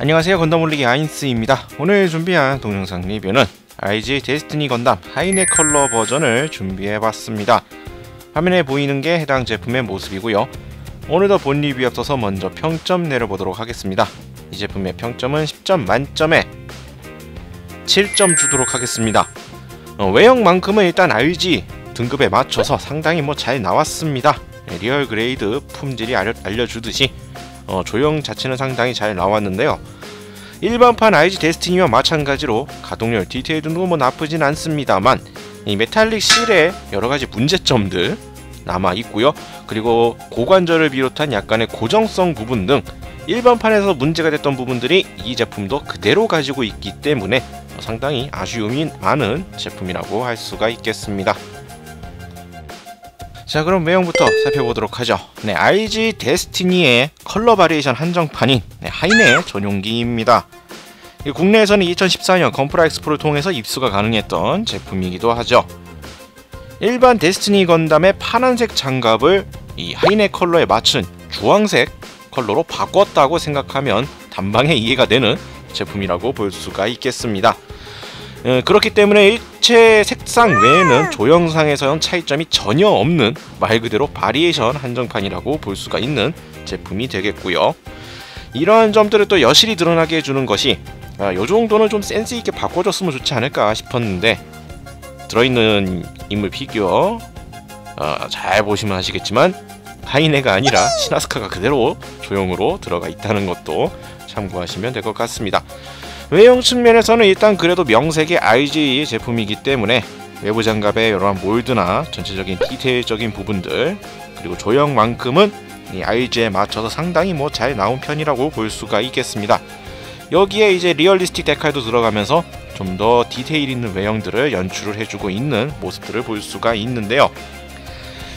안녕하세요. 건담홀릭의 아인스입니다. 오늘 준비한 동영상 리뷰는 RG 데스티니 건담 하이네 컬러 버전을 준비해봤습니다. 화면에 보이는 게 해당 제품의 모습이고요. 오늘도 본 리뷰 앞서서 먼저 평점 내려보도록 하겠습니다. 이 제품의 평점은 10점 만점에 7점 주도록 하겠습니다. 어, 외형만큼은 일단 RG 등급에 맞춰서 상당히 뭐 잘 나왔습니다. 네, real grade 품질이 알려, 알려주듯이 어, 조형 자체는 상당히 잘 나왔는데요. 일반판 IG 데스티니와 마찬가지로 가동률 디테일도 뭐 나쁘진 않습니다만 이 메탈릭 실의 여러가지 문제점들 남아 있고요. 그리고 고관절을 비롯한 약간의 고정성 부분 등 일반판에서 문제가 됐던 부분들이 이 제품도 그대로 가지고 있기 때문에 상당히 아쉬움이 많은 제품이라고 할 수가 있겠습니다 자 그럼 외형부터 살펴보도록 하죠. 네 RG 데스티니의 컬러 variation 한정판인 네, 하이네 전용기입니다. 국내에서는 2014년 건프라 엑스포를 통해서 입수가 가능했던 제품이기도 하죠. 일반 데스티니 건담의 파란색 장갑을 이 하이네 컬러에 맞춘 주황색 컬러로 바꿨다고 생각하면 단방에 이해가 되는 제품이라고 볼 수가 있겠습니다. 어, 그렇기 때문에 일체 색상 외에는 조형상에서는 차이점이 전혀 없는 말 그대로 variation 한정판이라고 볼 수가 있는 제품이 되겠고요. 이러한 점들을 또 여실히 드러나게 해주는 것이 아, 요 정도는 좀 센스 있게 바꿔줬으면 좋지 않을까 싶었는데 들어있는 인물 피규어 어, 잘 보시면 아시겠지만 하이네가 아니라 신 아스카가 그대로 조형으로 들어가 있다는 것도 참고하시면 될 것 같습니다. 외형 측면에서는 일단 그래도 명색의 RG 제품이기 때문에 외부 장갑의 이러한 mold나 전체적인 디테일적인 부분들 그리고 조형만큼은 이 RG에 맞춰서 상당히 뭐 잘 나온 편이라고 볼 수가 있겠습니다. 여기에 이제 리얼리스틱 데칼도 들어가면서 좀 더 디테일 있는 외형들을 연출을 해주고 있는 모습들을 볼 수가 있는데요.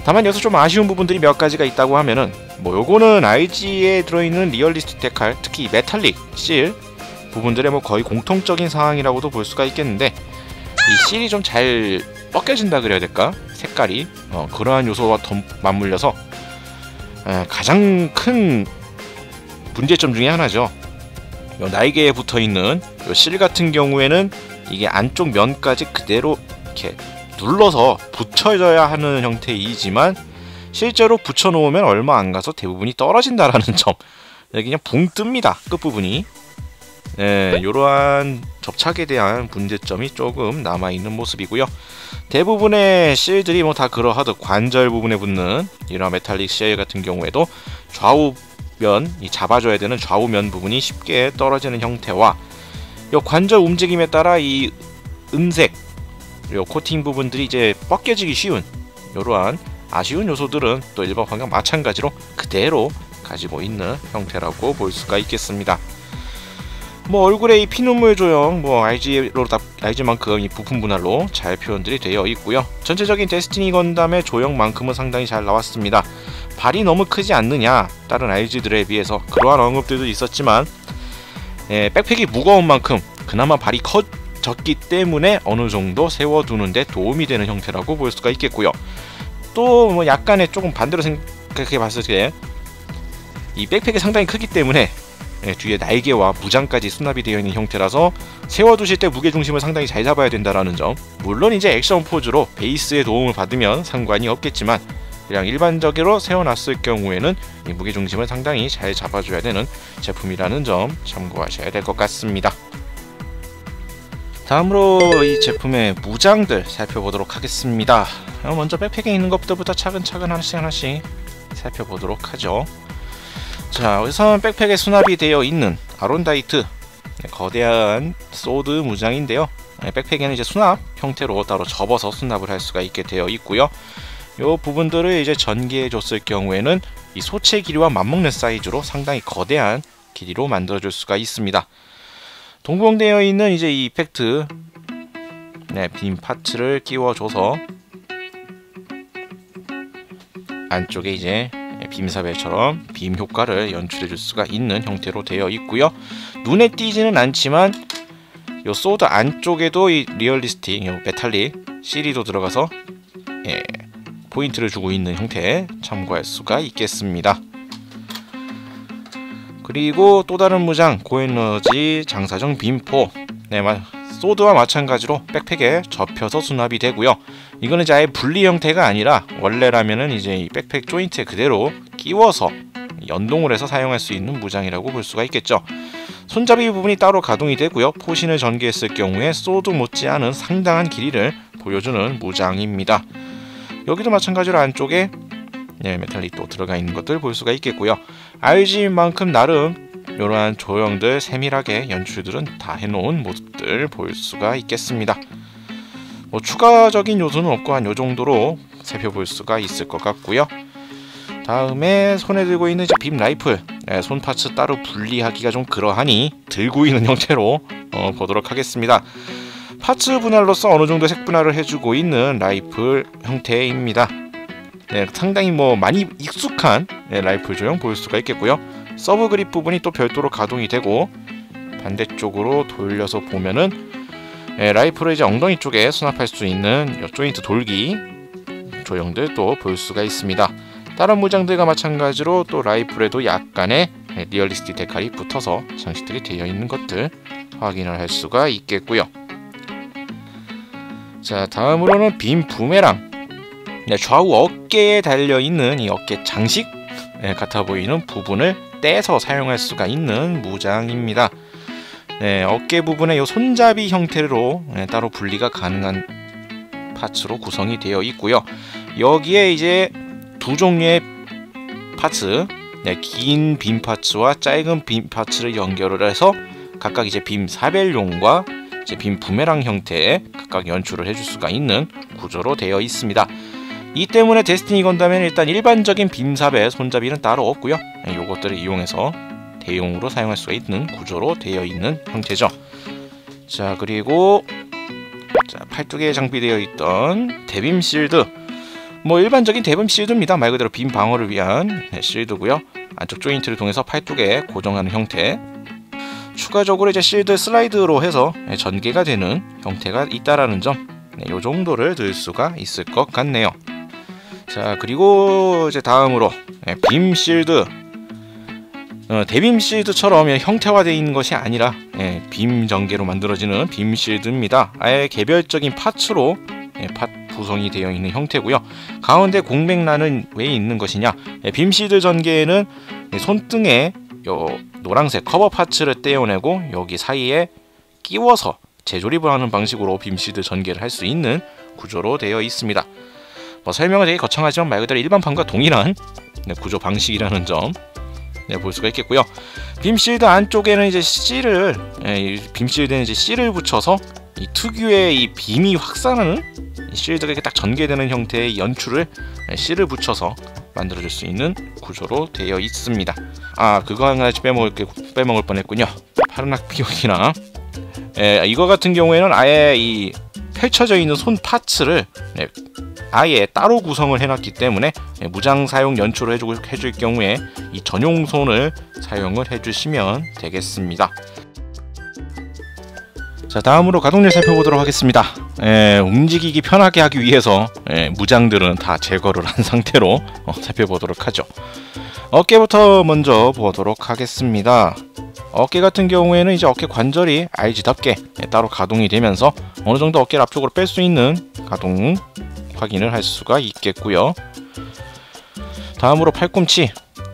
다만 여기서 좀 아쉬운 부분들이 몇 가지가 있다고 하면은 뭐 요거는 RG에 들어있는 realistic decal 특히 metallic seal 부분들의 뭐 거의 공통적인 상황이라고도 볼 수가 있겠는데 이 실이 좀 잘 벗겨진다 그래야 될까? 색깔이 어, 그러한 요소와 더 맞물려서 에, 가장 큰 문제점 중에 하나죠. 요 날개에 붙어 있는 실 같은 경우에는 이게 안쪽 면까지 그대로 이렇게 눌러서 붙여져야 하는 형태이지만 실제로 붙여놓으면 얼마 안 가서 대부분이 떨어진다라는 점. 그냥 붕 뜹니다 끝부분이 네, 이러한 접착에 대한 문제점이 조금 남아 있는 모습이고요. 대부분의 실들이 뭐 다 그러하듯 관절 부분에 붙는 이런 메탈릭 실 같은 경우에도 좌우면 이 잡아줘야 되는 좌우면 부분이 쉽게 떨어지는 형태와 이 관절 움직임에 따라 이 은색 이 코팅 부분들이 이제 벗겨지기 쉬운 이러한 아쉬운 요소들은 또 일반 관광 마찬가지로 그대로 가지고 있는 형태라고 볼 수가 있겠습니다. 뭐 얼굴에 이 피눈물 조형 뭐 IG로 IG만큼 이 부품 분할로 잘 표현들이 되어 있고요. 전체적인 데스티니 건담의 조형만큼은 상당히 잘 나왔습니다. 발이 너무 크지 않느냐 다른 IG들에 비해서 그러한 언급들도 있었지만 예, 백팩이 무거운 만큼 그나마 발이 커졌기 때문에 어느 정도 세워두는데 도움이 되는 형태라고 볼 수가 있겠고요. 또 뭐 약간의 조금 반대로 생각해 봤을 때 이 백팩이 상당히 크기 때문에 예, 뒤에 날개와 무장까지 수납이 되어 있는 형태라서 세워두실 때 무게중심을 상당히 잘 잡아야 된다는 점. 물론 이제 액션 포즈로 베이스의 도움을 받으면 상관이 없겠지만 그냥 일반적으로 세워놨을 경우에는 이 무게중심을 상당히 잘 잡아줘야 되는 제품이라는 점 참고하셔야 될 것 같습니다. 다음으로 이 제품의 무장들 살펴보도록 하겠습니다. 먼저 백팩에 있는 것부터 차근차근 하나씩 하나씩 살펴보도록 하죠 자 우선 백팩에 수납이 되어 있는 아론다이트. 네, 거대한 sword 무장인데요. 네, 백팩에는 이제 수납 형태로 따로 접어서 수납을 할 수가 있게 되어 있고요. 이 부분들을 이제 전개해 줬을 경우에는 이 소체 길이와 맞먹는 사이즈로 상당히 거대한 길이로 만들어 줄 수가 있습니다. 동봉되어 있는 이제 이 effect 네, 빔 parts를 끼워줘서 안쪽에 이제 빔 saber처럼 빔 효과를 연출해 줄 수가 있는 형태로 되어 있고요. 눈에 띄지는 않지만 요 sword 안쪽에도 이 realistic 요 metallic 씰도 들어가서 예, 포인트를 주고 있는 형태 참고할 수가 있겠습니다. 그리고 또 다른 무장 고에너지 장사정 빔포. 네, sword와 마찬가지로 backpack에 접혀서 수납이 되고요. 이거는 이제 아예 분리 형태가 아니라 원래라면은 이제 이 백팩 조인트에 그대로 끼워서 연동을 해서 사용할 수 있는 무장이라고 볼 수가 있겠죠. 손잡이 부분이 따로 가동이 되고요. 포신을 전개했을 경우에 sword 못지않은 상당한 길이를 보여주는 무장입니다. 여기도 마찬가지로 안쪽에 네, 메탈이 또 들어가 있는 것들 볼 수가 있겠고요. RG만큼 나름 이러한 조형들 세밀하게 연출들은 다 해놓은 모습들 볼 수가 있겠습니다. 뭐 추가적인 요소는 없고 한 요 정도로 살펴볼 수가 있을 것 같고요. 다음에 손에 들고 있는 빔 라이플 네, 손 parts 따로 분리하기가 좀 그러하니 들고 있는 형태로 어, 보도록 하겠습니다. parts 분할로서 어느 정도 색 분할을 해주고 있는 라이플 형태입니다. 네, 상당히 뭐 많이 익숙한 네, 라이플 조형 볼 수가 있겠고요. sub 그립 부분이 또 별도로 가동이 되고 반대쪽으로 돌려서 보면은 네, 라이플을 이제 엉덩이 쪽에 수납할 수 있는 조인트 돌기 조형들 또 볼 수가 있습니다. 다른 무장들과 마찬가지로 또 라이플에도 약간의 네, 리얼리스틱 데칼이 붙어서 장식들이 되어 있는 것들 확인을 할 수가 있겠고요. 자 다음으로는 빔 부메랑 네, 좌우 어깨에 달려 있는 이 어깨 장식 네, 같아 보이는 부분을 떼서 사용할 수가 있는 무장입니다. 네, 어깨 부분의 이 손잡이 형태로 네, 따로 분리가 가능한 파츠로 구성이 되어 있고요. 여기에 이제 두 종류의 파츠, 네, 긴빔 파츠와 짧은 빔 파츠를 연결을 해서 각각 이제 빔 사별용과 이제 빔 부메랑 형태의 각각 연출을 해줄 수가 있는 구조로 되어 있습니다. 이 때문에 데스티니 건담에는 일단 일반적인 빔삽의 손잡이는 따로 없고요. 이것들을 네, 이용해서 대용으로 사용할 수가 있는 구조로 되어 있는 형태죠. 자 그리고 자, 팔뚝에 장비되어 있던 대빔 실드 뭐 일반적인 대빔 실드입니다. 말 그대로 빔 방어를 위한 네, 실드고요. 안쪽 조인트를 통해서 팔뚝에 고정하는 형태 추가적으로 이제 실드 슬라이드로 해서 네, 전개가 되는 형태가 있다라는 점, 네, 요 정도를 들 수가 있을 것 같네요. 자 그리고 이제 다음으로 네, 빔 shield 어, 대빔 shield처럼 형태화되어 있는 것이 아니라 예, 빔 전개로 만들어지는 빔 shield입니다. 아예 개별적인 parts로 예, 파 구성이 되어 있는 형태고요. 가운데 공백란은 왜 있는 것이냐? 예, 빔 shield 전개에는 예, 손등에 요 노란색 커버 parts를 떼어내고 여기 사이에 끼워서 재조립을 하는 방식으로 빔 실드 전개를 할 수 있는 구조로 되어 있습니다. 뭐 설명은 되게 거창하지만 말 그대로 일반판과 동일한 네, 구조 방식이라는 점 네, 볼 수가 있겠고요. 빔 실드 안쪽에는 이제 C를 예, 빔 실드는 이제 C를 붙여서 이 특유의 이 빔이 확산하는 실드가 이렇게 딱 전개되는 형태의 연출을 예, C를 붙여서 만들어줄 수 있는 구조로 되어 있습니다. 아 그거 하나 빼먹을 게 빼먹을 뻔했군요. 파르낙 피격이나 예, 이거 같은 경우에는 아예 이 펼쳐져 있는 손 파츠를 네, 아예 따로 구성을 해놨기 때문에 예, 무장 사용 연출을 해주고 해줄 경우에 이 전용 손을 사용을 해주시면 되겠습니다. 자 다음으로 가동률 살펴보도록 하겠습니다. 에, 예, 움직이기 편하게 하기 위해서 에, 예, 무장들은 다 제거를 한 상태로 어, 살펴보도록 하죠. 어깨부터 먼저 보도록 하겠습니다. 어깨 같은 경우에는 이제 어깨 관절이 RG답게 따로 가동이 되면서 어느 정도 어깨를 앞쪽으로 뺄 수 있는 가동 확인을 할 수가 있겠고요. 다음으로 팔꿈치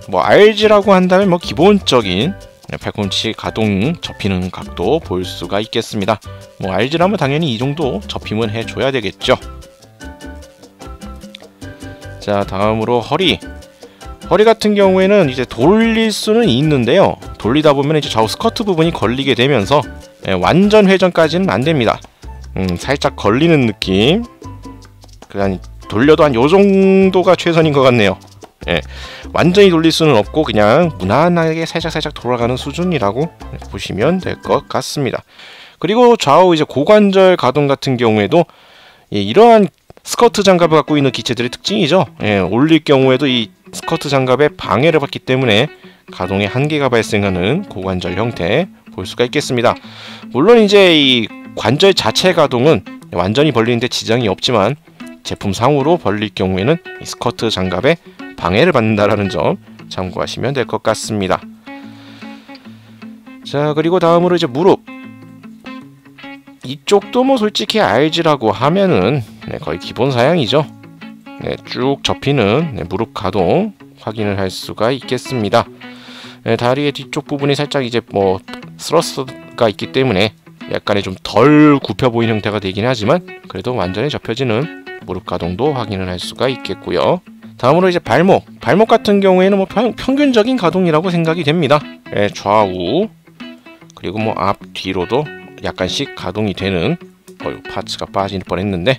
뭐 RG라고 한다면 뭐 기본적인 팔꿈치 가동 접히는 각도 볼 수가 있겠습니다. 뭐 RG라면 당연히 이 정도 접힘은 해줘야 되겠죠. 자 다음으로 허리 허리 같은 경우에는 이제 돌릴 수는 있는데요. 돌리다 보면 이제 좌우 스커트 부분이 걸리게 되면서 예, 완전 회전까지는 안 됩니다. 음, 살짝 걸리는 느낌. 그냥 돌려도 한 요 정도가 최선인 것 같네요. 예, 완전히 돌릴 수는 없고 그냥 무난하게 살짝 살짝 돌아가는 수준이라고 보시면 될 것 같습니다. 그리고 좌우 이제 고관절 가동 같은 경우에도 예, 이러한 스커트 장갑을 갖고 있는 기체들의 특징이죠. 예, 올릴 경우에도 이 스커트 장갑에 방해를 받기 때문에 가동에 한계가 발생하는 고관절 형태 볼 수가 있겠습니다. 물론 이제 이 관절 자체 가동은 완전히 벌리는데 지장이 없지만 제품 상으로 벌릴 경우에는 이 스커트 장갑에 방해를 받는다라는 점 참고하시면 될 것 같습니다. 자 그리고 다음으로 이제 무릎 이쪽도 뭐 솔직히 RG라고 하면은 네, 거의 기본 사양이죠. 네, 쭉 접히는 네, 무릎 가동 확인을 할 수가 있겠습니다. 네, 다리의 뒤쪽 부분이 살짝 이제 뭐 스러스가 있기 때문에 약간의 좀 덜 굽혀 보이는 형태가 되긴 하지만 그래도 완전히 접혀지는 무릎 가동도 확인을 할 수가 있겠고요. 다음으로 이제 발목. 발목 같은 경우에는 뭐 평, 균적인 가동이라고 생각이 됩니다. 네, 좌우 그리고 뭐 앞 뒤로도 약간씩 가동이 되는 어, 파츠가 빠질 뻔했는데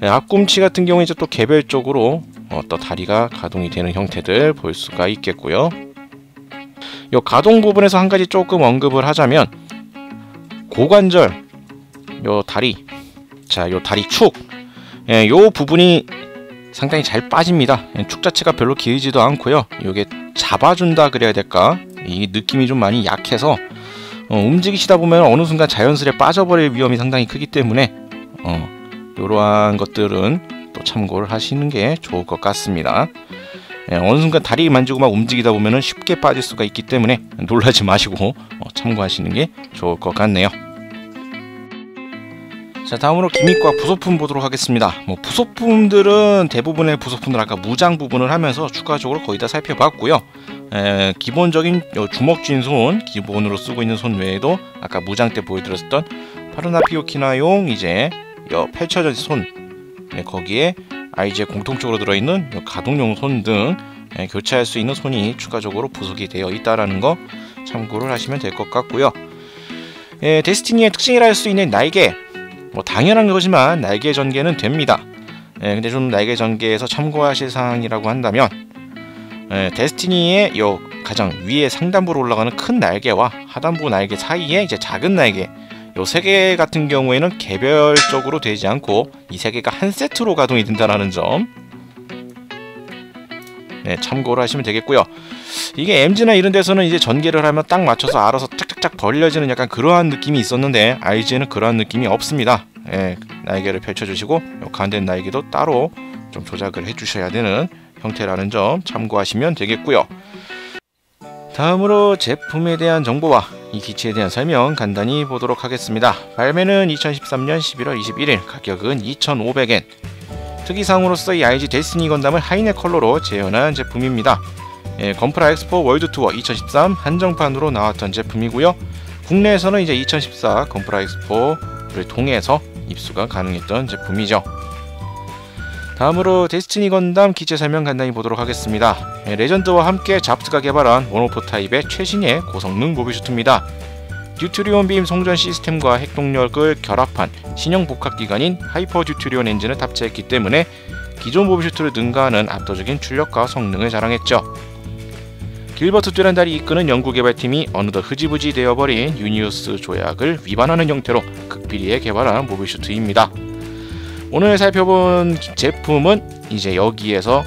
네, 앞꿈치 같은 경우에 이제 또 개별적으로 어, 또 다리가 가동이 되는 형태들 볼 수가 있겠고요. 요 가동 부분에서 한 가지 조금 언급을 하자면 고관절 요 다리 자 요 다리 축 예, 요 부분이 상당히 잘 빠집니다. 예, 축 자체가 별로 길지도 않고요. 요게 잡아준다 그래야 될까? 이 느낌이 좀 많이 약해서 어, 움직이시다 보면 어느 순간 자연스레 빠져버릴 위험이 상당히 크기 때문에 어, 이러한 것들은 또 참고를 하시는 게 좋을 것 같습니다. 예, 어느 순간 다리 만지고 막 움직이다 보면 쉽게 빠질 수가 있기 때문에 놀라지 마시고 어, 참고하시는 게 좋을 것 같네요. 자 다음으로 기믹과 부속품 보도록 하겠습니다. 뭐 부속품들은 대부분의 부속품들 아까 무장 부분을 하면서 추가적으로 거의 다 살펴봤고요. 에, 기본적인 주먹 쥔 손 기본으로 쓰고 있는 손 외에도 아까 무장 때 보여드렸던 파르나피오키나용 이제 펼쳐진 손 네, 거기에 아 이제 공통적으로 들어있는 가동용 손 등 교체할 수 있는 손이 추가적으로 부속이 되어 있다라는 거 참고를 하시면 될 것 같고요. 에, 데스티니의 특징이라 할 수 있는 날개 뭐 당연한 거지만 날개 전개는 됩니다. 예, 근데 좀 날개 전개에서 참고하실 사항이라고 한다면 예, 데스티니의 요 가장 위에 상단부로 올라가는 큰 날개와 하단부 날개 사이에 이제 작은 날개 요 세 개 같은 경우에는 개별적으로 되지 않고 이 세 개가 한 세트로 가동이 된다는 점 네, 참고를 하시면 되겠고요. 이게 MG나 이런 데서는 이제 전개를 하면 딱 맞춰서 알아서 짝짝짝 벌려지는 약간 그러한 느낌이 있었는데 IG는 그러한 느낌이 없습니다. 예, 날개를 펼쳐주시고 가운데 날개도 따로 좀 조작을 해주셔야 되는 형태라는 점 참고하시면 되겠고요. 다음으로 제품에 대한 정보와 이 기체에 대한 설명 간단히 보도록 하겠습니다. 발매는 2013년 11월 21일, 가격은 2,500엔. 특이사항으로서 이 RG 데스티니 건담을 하이네 컬러로 재현한 제품입니다. 예, 건프라 엑스포 world tour 2013 한정판으로 나왔던 제품이고요. 국내에서는 이제 2014 건프라 엑스포를 통해서 입수가 가능했던 제품이죠. 다음으로 데스티니 건담 기체 설명 간단히 보도록 하겠습니다. 예, 레전드와 함께 자프트가 개발한 one-off 타입의 최신의 고성능 mobile suit입니다. 듀트리온 빔 송전 시스템과 핵동력을 결합한 신형 복합기관인 hyper 듀트리온 엔진을 탑재했기 때문에 기존 mobile suit를 능가하는 압도적인 출력과 성능을 자랑했죠. 길버트 듀란달이 이끄는 연구개발팀이 어느덧 흐지부지 되어버린 유니우스 조약을 위반하는 형태로 극비리에 개발한 모비슈트입니다. 오늘 살펴본 제품은 이제 여기에서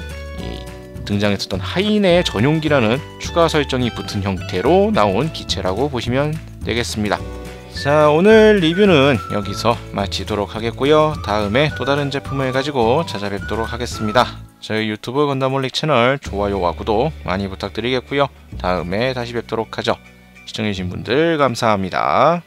등장했었던 하이네의 전용기라는 추가 설정이 붙은 형태로 나온 기체라고 보시면 되겠습니다. 자 오늘 리뷰는 여기서 마치도록 하겠고요. 다음에 또 다른 제품을 가지고 찾아뵙도록 하겠습니다. 저희 유튜브 건담올릭 채널 좋아요와 구독 많이 부탁드리겠고요. 다음에 다시 뵙도록 하죠. 시청해주신 분들 감사합니다.